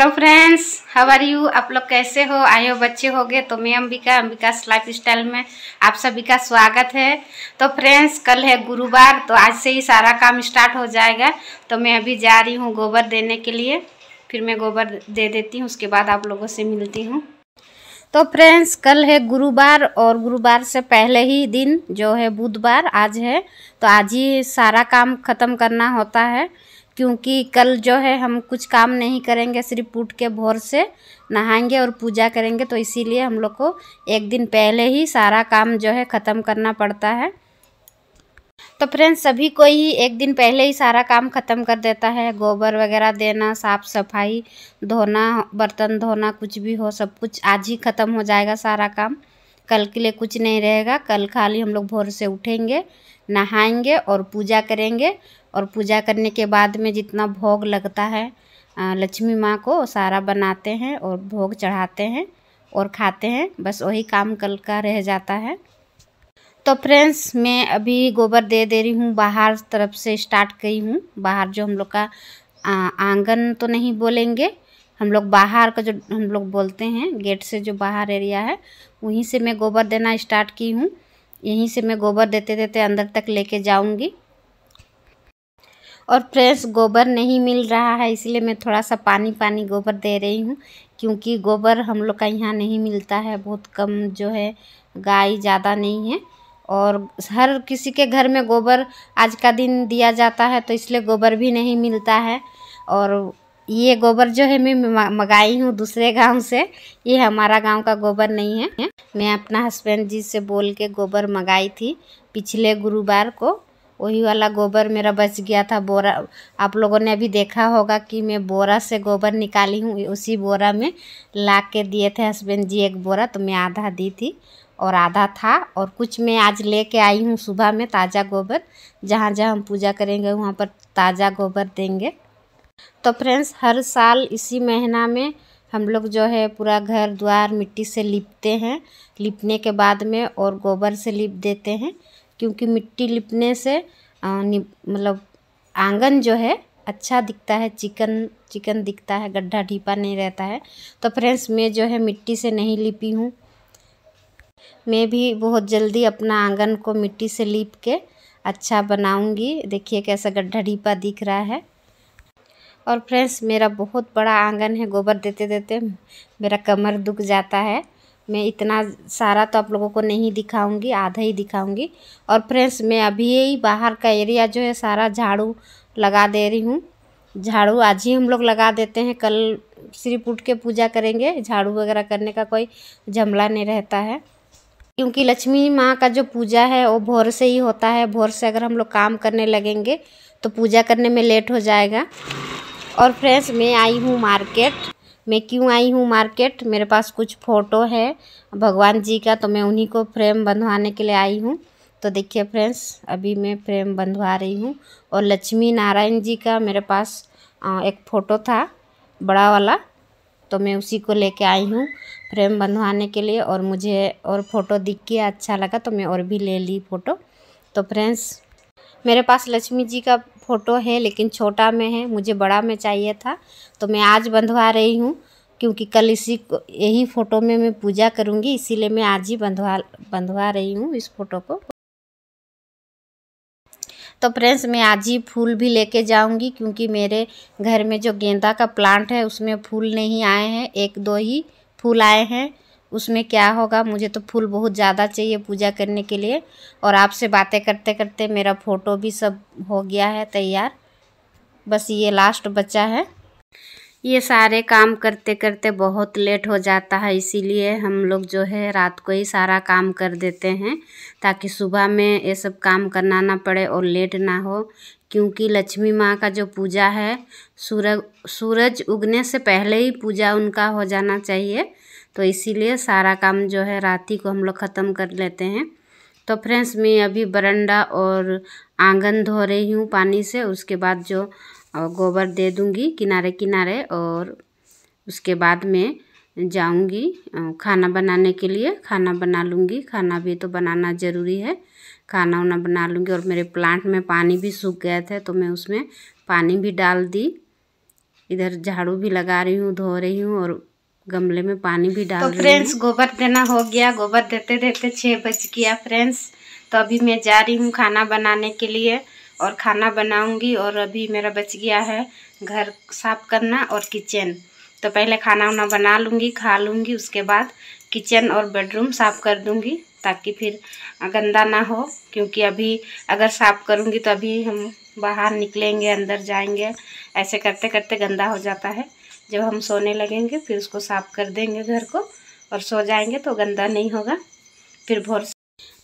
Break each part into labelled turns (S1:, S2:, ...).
S1: Hello friends how are you आप लोग कैसे हो? आए हो बच्चे हो गए? तो मैं अंबिका अंबिका लाइफ स्टाइल में आप सभी का स्वागत है। तो फ्रेंड्स कल है गुरुवार तो आज से ही सारा काम स्टार्ट हो जाएगा। तो मैं अभी जा रही हूँ गोबर देने के लिए। फिर मैं गोबर दे देती हूँ, उसके बाद आप लोगों से मिलती हूँ। तो फ्रेंड्स कल है गुरुवार, और गुरुवार से पहले ही दिन जो है बुधवार, आज है। तो आज ही सारा काम ख़त्म करना होता है। क्योंकि कल जो है हम कुछ काम नहीं करेंगे, सिर्फ़ उठ के भोर से नहाएँगे और पूजा करेंगे तो इसीलिए हम लोग को एक दिन पहले ही सारा काम जो है ख़त्म करना पड़ता है। तो फ्रेंड्स, सभी को ही एक दिन पहले ही सारा काम ख़त्म कर देता है। गोबर वगैरह देना, साफ़ सफ़ाई, धोना, बर्तन धोना, कुछ भी हो, सब कुछ आज ही ख़त्म हो जाएगा सारा काम। कल के लिए कुछ नहीं रहेगा, कल खाली हम लोग भोर से उठेंगे, नहाएँगे और पूजा करेंगे। और पूजा करने के बाद में जितना भोग लगता है लक्ष्मी माँ को सारा बनाते हैं और भोग चढ़ाते हैं और खाते हैं। बस वही काम कल का रह जाता है। तो फ्रेंड्स, मैं अभी गोबर दे दे रही हूँ, बाहर तरफ़ से स्टार्ट गई हूँ। बाहर जो हम लोग का आँगन तो नहीं बोलेंगे। हम लोग बाहर का जो हम लोग बोलते हैं, गेट से जो बाहर एरिया है, वहीं से मैं गोबर देना स्टार्ट की हूँ। यहीं से मैं गोबर देते देते अंदर तक लेके जाऊँगी। और फ्रेश गोबर नहीं मिल रहा है, इसलिए मैं थोड़ा सा पानी पानी गोबर दे रही हूँ, क्योंकि गोबर हम लोग का यहाँ नहीं मिलता है, बहुत कम जो है गाय ज़्यादा नहीं है। और हर किसी के घर में गोबर आज का दिन दिया जाता है तो इसलिए गोबर भी नहीं मिलता है। और ये गोबर जो है मैं, मंगाई हूँ दूसरे गाँव से, ये हमारा गाँव का गोबर नहीं है। मैं अपना हस्बैंड जी से बोल के गोबर मंगाई थी पिछले गुरुवार को वही वाला गोबर मेरा बच गया था, बोरा। आप लोगों ने अभी देखा होगा कि मैं बोरा से गोबर निकाली हूँ, उसी बोरा में ला के दिए थे हस्बैंड जी एक बोरा तो मैं आधा दी थी और आधा था। और कुछ मैं आज लेके आई हूँ सुबह में ताज़ा गोबर, जहाँ जहाँ हम पूजा करेंगे वहाँ पर ताज़ा गोबर देंगे। तो फ्रेंड्स, हर साल इसी महीना में हम लोग जो है पूरा घर द्वार मिट्टी से लिपते हैं। लिपने के बाद में और गोबर से लिप देते हैं। क्योंकि मिट्टी लिपने से मतलब आँगन जो है अच्छा दिखता है, चिकन चिकन दिखता है, गड्ढा ढीपा नहीं रहता है। तो फ्रेंड्स, मैं जो है मिट्टी से नहीं लिपी हूँ। मैं भी बहुत जल्दी अपना आँगन को मिट्टी से लीप के अच्छा बनाऊँगी। देखिए कैसा गड्ढा ढीपा दिख रहा है। और फ्रेंड्स, मेरा बहुत बड़ा आँगन है, गोबर देते देते मेरा कमर दुख जाता है। मैं इतना सारा तो आप लोगों को नहीं दिखाऊँगी, आधा ही दिखाऊँगी। और फ्रेंड्स, मैं अभी ही बाहर का एरिया जो है, सारा झाड़ू लगा दे रही हूँ। झाड़ू आज ही हम लोग लगा देते हैं। कल सिर्फ़ उठ के पूजा करेंगे। झाड़ू वगैरह करने का कोई झमला नहीं रहता है। क्योंकि लक्ष्मी माँ का जो पूजा है, वो भोर से ही होता है। भोर से अगर हम लोग काम करने लगेंगे तो पूजा करने में लेट हो जाएगा। और फ्रेंड्स, मैं आई हूँ मार्केट। मैं क्यों आई हूँ मार्केट? मेरे पास कुछ फ़ोटो है भगवान जी का तो मैं उन्हीं को फ्रेम बंधवाने के लिए आई हूँ। तो देखिए फ्रेंड्स, अभी मैं फ्रेम बंधवा रही हूँ और लक्ष्मी नारायण जी का मेरे पास एक फ़ोटो था, बड़ा वाला। तो मैं उसी को लेके आई हूँ फ्रेम बंधवाने के लिए और मुझे और फ़ोटो दिख के अच्छा लगा तो मैं और भी ले ली फ़ोटो। तो फ्रेंड्स मेरे पास लक्ष्मी जी का फ़ोटो है, लेकिन छोटा में है, मुझे बड़ा में चाहिए था तो मैं आज बंधवा रही हूँ, क्योंकि कल इसी यही फ़ोटो में मैं पूजा करूँगी, इसीलिए मैं आज ही बंधवा बंधवा रही हूँ इस फ़ोटो को। तो फ्रेंड्स, मैं आज ही फूल भी लेके जाऊँगी, क्योंकि मेरे घर में जो गेंदा का प्लांट है, उसमें फूल नहीं आए हैं, एक दो ही फूल आए हैं उसमें क्या होगा? मुझे तो फूल बहुत ज़्यादा चाहिए पूजा करने के लिए। और आपसे बातें करते करते मेरा फ़ोटो भी सब हो गया है तैयार। बस ये लास्ट बच्चा है। ये सारे काम करते करते बहुत लेट हो जाता है, इसीलिए हम लोग जो है रात को ही सारा काम कर देते हैं, ताकि सुबह में ये सब काम करना ना पड़े और लेट ना हो। क्योंकि लक्ष्मी माँ का जो पूजा है, सूरज सूरज उगने से पहले ही पूजा उनका हो जाना चाहिए। तो इसीलिए सारा काम जो है रात ही को हम लोग ख़त्म कर लेते हैं। तो फ्रेंड्स, मैं अभी बरंडा और आँगन धो रही हूँ पानी से। उसके बाद जो गोबर दे दूँगी किनारे किनारे और उसके बाद में जाऊँगी खाना बनाने के लिए। खाना बना लूँगी। खाना भी तो बनाना ज़रूरी है। खाना वाना बना लूँगी और मेरे प्लांट में पानी भी सूख गए थे तो मैं उसमें पानी भी डाल दी। इधर झाड़ू भी लगा रही हूँ, धो रही हूँ और गमले में पानी भी डाल तो फ्रेंड्स गोबर देना हो गया। गोबर देते देते छः बज गया फ्रेंड्स तो अभी मैं जा रही हूँ खाना बनाने के लिए और खाना बनाऊँगी और अभी मेरा बच गया है घर साफ़ करना और किचन तो पहले खाना वाना बना लूँगी खा लूँगी उसके बाद किचन और बेडरूम साफ़ कर दूँगी ताकि फिर गंदा ना हो क्योंकि अभी अगर साफ़ करूँगी तो अभी हम बाहर निकलेंगे अंदर जाएँगे। ऐसे करते करते गंदा हो जाता है। जब हम सोने लगेंगे, फिर उसको साफ़ कर देंगे घर को और सो जाएँगे तो गंदा नहीं होगा। फिर भोर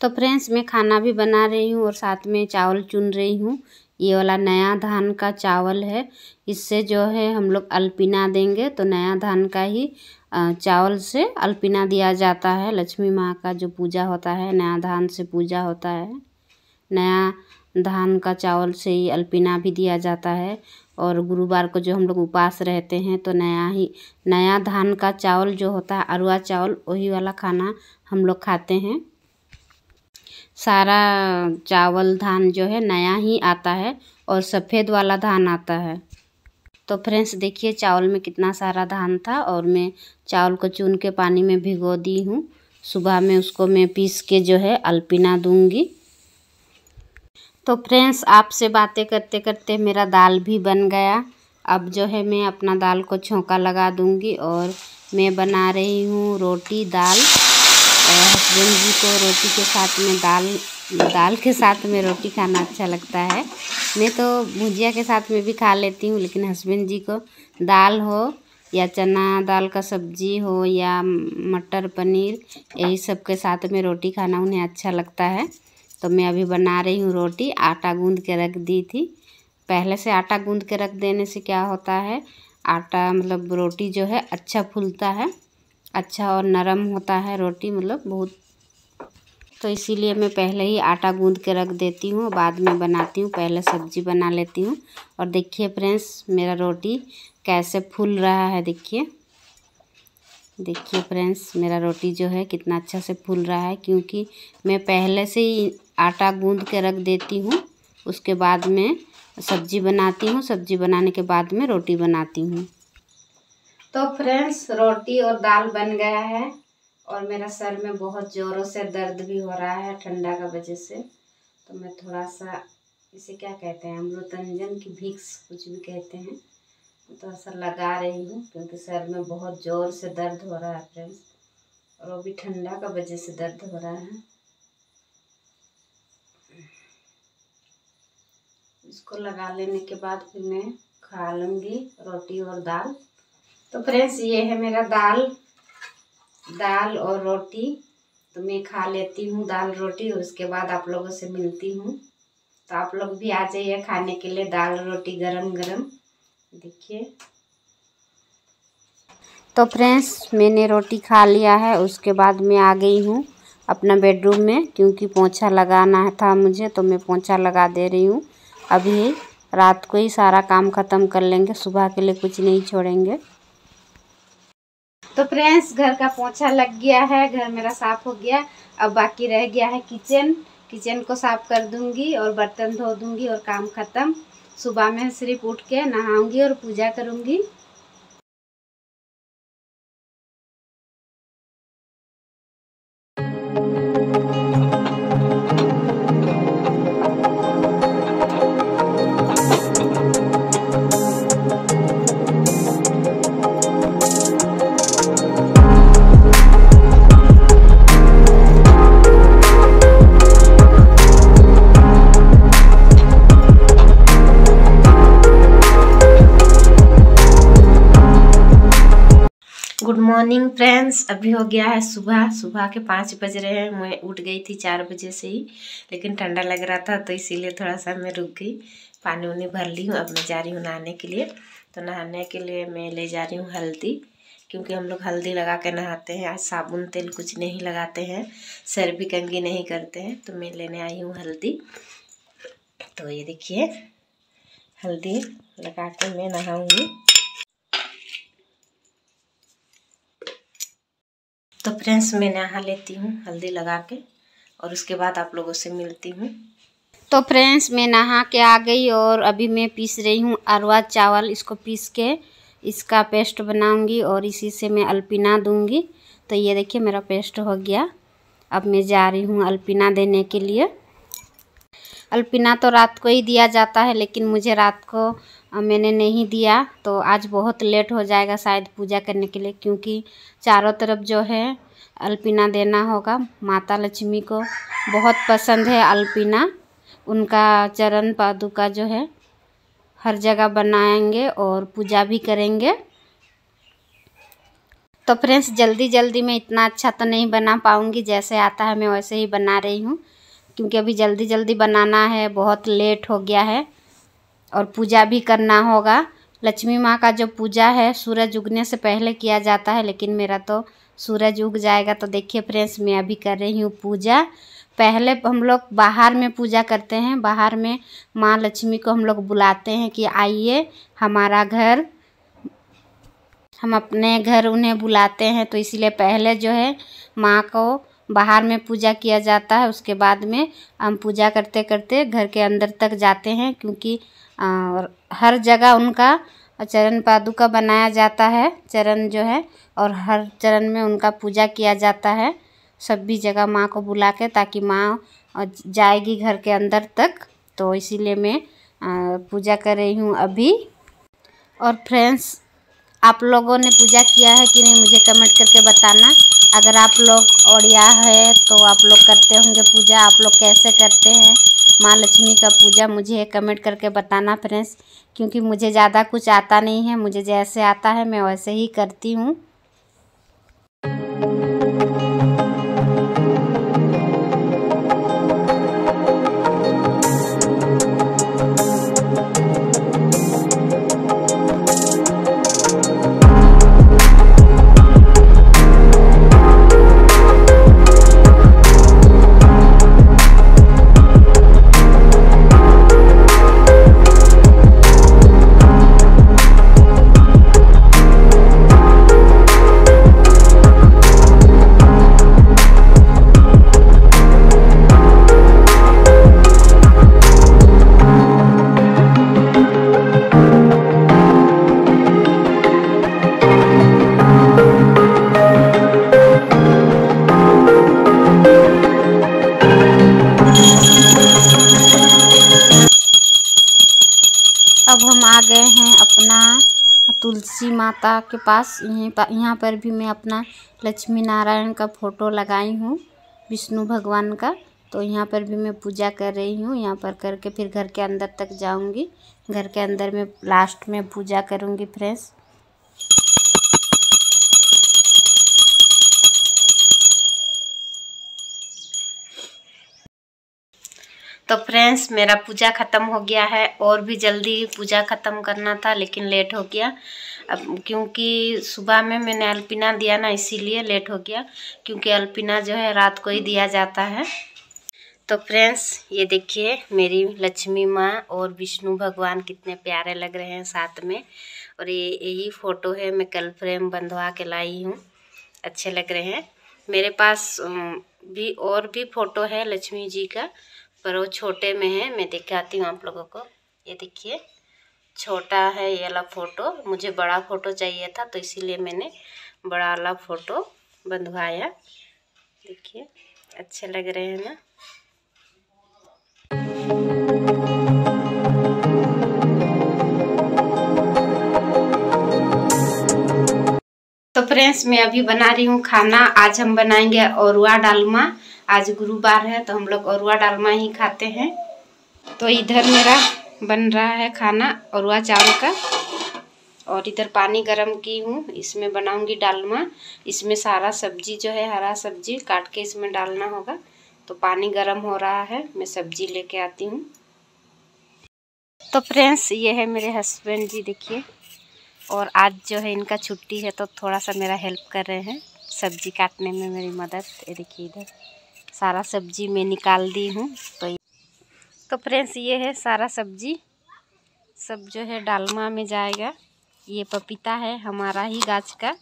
S1: तो फ्रेंड्स, मैं खाना भी बना रही हूँ और साथ में चावल चुन रही हूँ। ये वाला नया धान का चावल है। इससे जो है, हम लोग अल्पिना देंगे तो नया धान का ही चावल से अल्पिना दिया जाता है। लक्ष्मी माँ का जो पूजा होता है, नया धान से पूजा होता है। नया धान का चावल से ही अल्पिना भी दिया जाता है। और गुरुवार को जो हम लोग उपास रहते हैं तो नया ही, नया धान का चावल जो होता है, अरुआ चावल, वही वाला खाना हम लोग खाते हैं। सारा चावल धान जो है, नया ही आता है और सफ़ेद वाला धान आता है। तो फ्रेंड्स, देखिए चावल में कितना सारा धान था और मैं चावल को चुन के पानी में भिगो दी हूँ। सुबह में उसको मैं पीस के जो है, अल्पिना दूँगी। तो फ्रेंड्स, आपसे बातें करते करते मेरा दाल भी बन गया। अब जो है मैं अपना दाल को छोंका लगा दूँगी और मैं बना रही हूँ रोटी, दाल और हस्बैंड जी को रोटी के साथ में दाल दाल के साथ में रोटी खाना अच्छा लगता है। मैं तो भुजिया के साथ में भी खा लेती हूँ, लेकिन हस्बैंड जी को दाल हो या चना दाल का सब्ज़ी हो या मटर पनीर, यही सब के साथ में रोटी खाना उन्हें अच्छा लगता है। तो मैं अभी बना रही हूँ रोटी। आटा गूंद के रख दी थी। पहले से आटा गूंद के रख देने से क्या होता है? आटा मतलब रोटी जो है अच्छा फूलता है। अच्छा और नरम होता है रोटी मतलब बहुत। तो इसीलिए मैं पहले ही आटा गूंद के रख देती हूँ। बाद में बनाती हूँ। पहले सब्ज़ी बना लेती हूँ। और देखिए फ्रेंड्स, मेरा रोटी कैसे फूल रहा है देखिए। देखिए फ्रेंड्स, मेरा रोटी जो है कितना अच्छा से फूल रहा है। क्योंकि मैं पहले से ही आटा गूंद के रख देती हूँ। उसके बाद में सब्ज़ी बनाती हूँ। सब्ज़ी बनाने के बाद में रोटी बनाती हूँ। तो फ्रेंड्स, रोटी और दाल बन गया है और मेरा सर में बहुत ज़ोरों से दर्द भी हो रहा है ठंडा का वजह से। तो मैं थोड़ा सा इसे क्या कहते हैं, अमृतंजन की भिक्स कुछ भी कहते हैं। तो सा लगा रही हूँ क्योंकि सर में बहुत ज़ोर से दर्द हो रहा है फ्रेंड्स और वो भी ठंडा का वजह से दर्द हो रहा है। इसको लगा लेने के बाद फिर मैं खा लूँगी रोटी और दाल। तो फ्रेंड्स, ये है मेरा दाल दाल और रोटी। तो मैं खा लेती हूँ दाल रोटी उसके बाद आप लोगों से मिलती हूँ। तो आप लोग भी आ जाइए खाने के लिए दाल रोटी गरम गरम। देखिए। तो फ्रेंड्स, मैंने रोटी खा लिया है, उसके बाद मैं आ गई हूँ अपना बेडरूम में, क्योंकि पोछा लगाना था मुझे तो मैं पोछा लगा दे रही हूँ। अभी रात को ही सारा काम ख़त्म कर लेंगे, सुबह के लिए कुछ नहीं छोड़ेंगे। तो फ्रेंड्स घर का पोछा लग गया है, घर मेरा साफ़ हो गया। अब बाकी रह गया है किचन किचन को साफ़ कर दूँगी और बर्तन धो दूँगी और काम ख़त्म। सुबह में सिर्फ़ उठ के नहाऊँगी और पूजा करूँगी। मॉर्निंग फ्रेंड्स अभी हो गया है सुबह। सुबह के पाँच बज रहे हैं। मैं उठ गई थी चार बजे से ही, लेकिन ठंडा लग रहा था तो इसीलिए थोड़ा सा मैं रुक गई। पानी उनी भर ली हूँ। अब मैं जा रही हूँ नहाने के लिए। तो नहाने के लिए मैं ले जा रही हूँ हल्दी, क्योंकि हम लोग हल्दी लगा के नहाते हैं। आज साबुन, तेल कुछ नहीं लगाते हैं। सर भी कंगी नहीं करते हैं। तो मैं लेने आई हूँ हल्दी। तो ये देखिए, हल्दी लगा के मैं नहाऊँगी। तो फ्रेंड्स मैं नहा लेती हूँ, हल्दी लगा के, और उसके बाद आप लोगों से मिलती हूँ। तो फ्रेंड्स मैं नहा के आ गई और अभी मैं पीस रही हूँ अरवा चावल, इसको पीस के इसका पेस्ट बनाऊँगी और इसी से मैं अल्पिना दूँगी। तो ये देखिए मेरा पेस्ट हो गया। अब मैं जा रही हूँ अल्पिना देने के लिए। अल्पिना तो रात को ही दिया जाता है, लेकिन मुझे रात को मैंने नहीं दिया तो आज बहुत लेट हो जाएगा शायद पूजा करने के लिए, क्योंकि चारों तरफ़ जो है अल्पिना देना होगा। माता लक्ष्मी को बहुत पसंद है अल्पिना। उनका चरण पादुका जो है, हर जगह बनाएँगे और पूजा भी करेंगे। तो फ्रेंड्स, जल्दी जल्दी मैं इतना अच्छा तो नहीं बना पाऊँगी, जैसे आता है मैं वैसे ही बना रही हूँ, क्योंकि अभी जल्दी जल्दी बनाना है, बहुत लेट हो गया है। और पूजा भी करना होगा। लक्ष्मी माँ का जो पूजा है, सूरज उगने से पहले किया जाता है, लेकिन मेरा तो सूरज उग जाएगा तो देखिए फ्रेंड्स, मैं अभी कर रही हूँ पूजा। पहले हम लोग बाहर में पूजा करते हैं। बाहर में माँ लक्ष्मी को हम लोग बुलाते हैं कि आइए, हमारा घर। हम अपने घर उन्हें बुलाते हैं तो इसीलिए पहले जो है माँ को बाहर में पूजा किया जाता है। उसके बाद में हम पूजा करते करते घर के अंदर तक जाते हैं, क्योंकि आ, हर जगह उनका चरण पादुका बनाया जाता है चरण जो है और हर चरण में उनका पूजा किया जाता है सभी जगह माँ को बुला के ताकि माँ जाएगी घर के अंदर तक। तो इसीलिए मैं पूजा कर रही हूँ अभी। और फ्रेंड्स आप लोगों ने पूजा किया है कि नहीं मुझे कमेंट करके बताना। अगर आप लोग ओडिया है तो आप लोग करते होंगे पूजा। आप लोग कैसे करते हैं? माँ लक्ष्मी का पूजा मुझे कमेंट करके बताना फ्रेंड्स क्योंकि मुझे ज़्यादा कुछ आता नहीं है, मुझे जैसे आता है, मैं वैसे ही करती हूँ। तुलसी के पास, यहीं पर यहाँ पर भी मैं अपना लक्ष्मी नारायण का फ़ोटो लगाई हूँ, विष्णु भगवान का। तो यहाँ पर भी मैं पूजा कर रही हूँ, यहाँ पर करके फिर घर के अंदर तक जाऊँगी। घर के अंदर में लास्ट में पूजा करूँगी फ्रेंड्स। तो फ्रेंड्स, मेरा पूजा ख़त्म हो गया है और भी जल्दी पूजा ख़त्म करना था, लेकिन लेट हो गया। अब क्योंकि सुबह में मैंने अल्पिना दिया ना, इसीलिए लेट हो गया, क्योंकि अल्पिना जो है रात को ही दिया जाता है। तो फ्रेंड्स, ये देखिए मेरी लक्ष्मी माँ और विष्णु भगवान कितने प्यारे लग रहे हैं साथ में। और ये, यही फ़ोटो है, मैं कल फ्रेम बंधवा के लाई हूँ। अच्छे लग रहे हैं। मेरे पास भी और भी फ़ोटो है लक्ष्मी जी का। पर वो छोटे में है, मैं दिखाती हूँ आप लोगों को। ये देखिए, छोटा है ये वाला फ़ोटो। मुझे बड़ा फ़ोटो चाहिए था तो इसीलिए मैंने बड़ा वाला फ़ोटो बंधवाया। देखिए, अच्छे लग रहे हैं ना? तो फ्रेंड्स, मैं अभी बना रही हूँ खाना। आज हम बनाएँगे औरुआ डालमा। आज गुरुवार है तो हम लोग अरुआ डालमा ही खाते हैं। तो इधर मेरा बन रहा है खाना, अरुआ चावल का। और इधर पानी गरम की हूँ, इसमें बनाऊँगी डालमा। इसमें सारा सब्ज़ी जो है, हरा सब्ज़ी काट के इसमें डालना होगा। तो पानी गरम हो रहा है, मैं सब्ज़ी लेके आती हूँ। तो फ्रेंड्स, ये है मेरे हस्बैंड जी, देखिए। और आज जो है, इनका छुट्टी है तो थोड़ा सा मेरा हेल्प कर रहे हैं सब्ज़ी काटने में मेरी मदद। ये देखिए इधर। सारा सब्ज़ी मैं निकाल दी हूँ। तो तो फ्रेंड्स, ये है सारा सब्ज़ी। सब जो है डालमा में जाएगा। ये पपीता है हमारा ही गाछ का।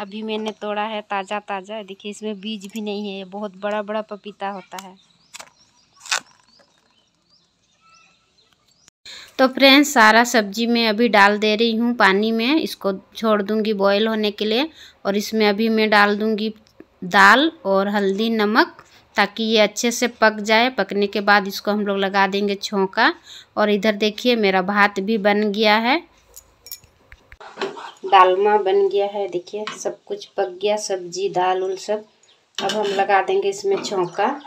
S1: अभी मैंने तोड़ा है ताज़ा ताज़ा देखिए, इसमें बीज भी नहीं है। ये बहुत बड़ा बड़ा पपीता होता है। तो फ्रेंड्स, सारा सब्ज़ी मैं अभी डाल दे रही हूँ पानी में। इसको छोड़ दूँगी बॉईल होने के लिए। और इसमें अभी मैं डाल दूँगी दाल और हल्दी, नमक। ताकि ये अच्छे से पक जाए। पकने के बाद इसको हम लोग लगा देंगे छोंका। और इधर देखिए, मेरा भात भी बन गया है। दालमा बन गया है, देखिए, सब कुछ पक गया, सब्ज़ी, दाल, उल सब। अब हम लगा देंगे इसमें छोंका।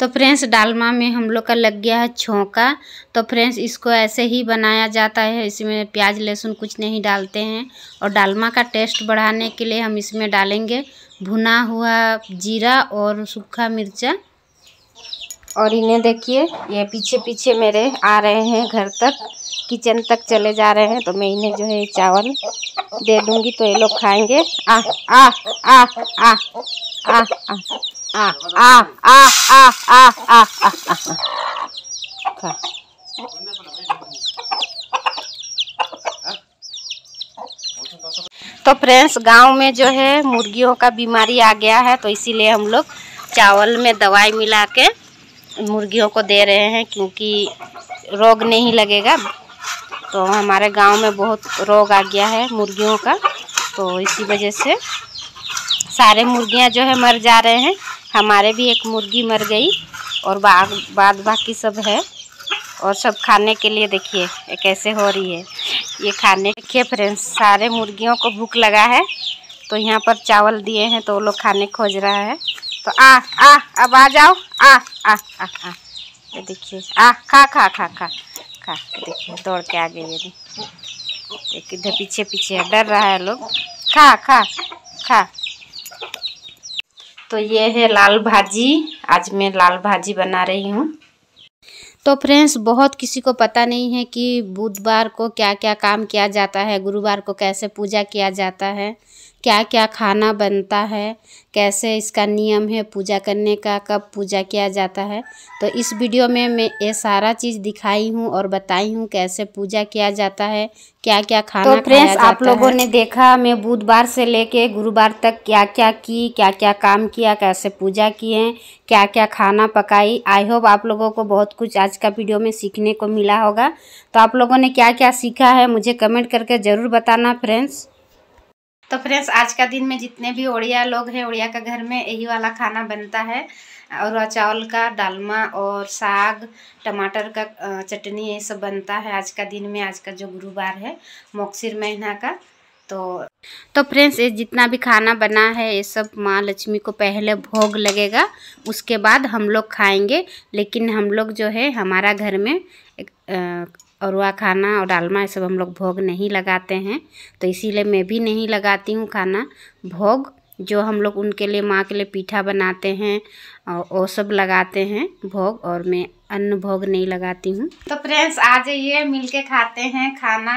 S1: तो फ्रेंड्स, डालमा में हम लोग का लग गया है छोंका। तो फ्रेंड्स, इसको ऐसे ही बनाया जाता है। इसमें प्याज, लहसुन कुछ नहीं डालते हैं। और डालमा का टेस्ट बढ़ाने के लिए हम इसमें डालेंगे भुना हुआ जीरा और सूखा मिर्चा। और इन्हें देखिए, ये पीछे पीछे मेरे आ रहे हैं घर तक, किचन तक चले जा रहे हैं। तो मैं इन्हें जो है चावल दे दूँगी तो ये लोग खाएँगे। आ आ आ आ आ आ। तो फ्रेंड्स, गाँव में जो है मुर्गियों का बीमारी आ गया है तो इसीलिए हम लोग चावल में दवाई मिला के मुर्गियों को दे रहे हैं, क्योंकि रोग नहीं लगेगा। तो हमारे गाँव में बहुत रोग आ गया है मुर्गियों का तो इसी वजह से सारे मुर्गियाँ जो है मर जा रहे हैं। हमारे भी एक मुर्गी मर गई और बाद बाद बाकी सब है। और सब खाने के लिए देखिए, ये कैसे हो रही है। ये खाने, देखिए फ्रेंड्स, सारे मुर्गियों को भूख लगा है। तो यहाँ पर चावल दिए हैं तो वो लोग खाने खोज रहा है। तो आ आ, अब आ जाओ। आ आ आ आ। ये देखिए, आ, खा खा खा खा खा। देखिए, दौड़ के आ गई ये इधर पीछे पीछे डर रहा है लोग। खा खा खा। तो ये है लाल भाजी। आज मैं लाल भाजी बना रही हूँ। तो फ्रेंड्स, बहुत किसी को पता नहीं है कि बुधवार को क्या क्या काम किया जाता है, गुरुवार को कैसे पूजा किया जाता है। क्या क्या खाना बनता है कैसे इसका नियम है पूजा करने का कब पूजा किया जाता है। तो इस वीडियो में मैं ये सारा चीज़ दिखाई हूँ और बताई हूँ कैसे पूजा किया जाता है क्या क्या खाना तो फ्रेंड्स आप लोगों ने देखा मैं बुधवार से लेके गुरुवार तक क्या क्या की क्या क्या काम किया कैसे पूजा किए हैं क्या क्या खाना पकाई। आई होप आप लोगों को बहुत कुछ आज का वीडियो में सीखने को मिला होगा। तो आप लोगों ने क्या क्या सीखा है मुझे कमेंट करके ज़रूर बताना फ्रेंड्स। तो फ्रेंड्स, आज का दिन में जितने भी उड़िया लोग हैं उड़िया का घर में यही वाला खाना बनता है। और चावल का डालमा और साग, टमाटर का चटनी, ये सब बनता है आज का दिन में, आज का जो गुरुवार है, मोक्सिर महीना का। तो तो फ्रेंड्स, ये जितना भी खाना बना है, ये सब माँ लक्ष्मी को पहले भोग लगेगा, उसके बाद हम लोग खाएँगे। लेकिन हम लोग जो है, हमारा घर में एक और वह खाना और डालमा ये सब हम लोग भोग नहीं लगाते हैं। तो इसीलिए मैं भी नहीं लगाती हूँ खाना। भोग जो हम लोग उनके लिए, माँ के लिए पीठा बनाते हैं और वो सब लगाते हैं भोग और मैं अन्न भोग नहीं लगाती हूँ। तो फ्रेंड्स आ जाइए मिल के खाते हैं खाना।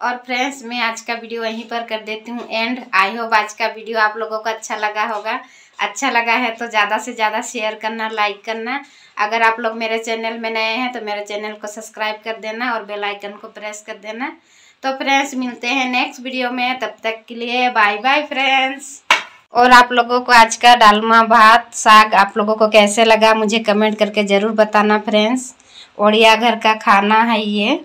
S1: और फ्रेंड्स, मैं आज का वीडियो यहीं पर कर देती हूँ एंड। आई होप आज का वीडियो आप लोगों को अच्छा लगा होगा। अच्छा लगा है तो ज़्यादा से ज़्यादा शेयर करना लाइक करना। अगर आप लोग मेरे चैनल में नए हैं तो मेरे चैनल को सब्सक्राइब कर देना और बेल आइकन को प्रेस कर देना। तो फ्रेंड्स मिलते हैं नेक्स्ट वीडियो में। तब तक के लिए बाय बाय फ्रेंड्स और आप लोगों को आज का डालमा भात, साग आप लोगों को कैसे लगा मुझे कमेंट करके ज़रूर बताना फ्रेंड्स ओड़िया घर का खाना है ये।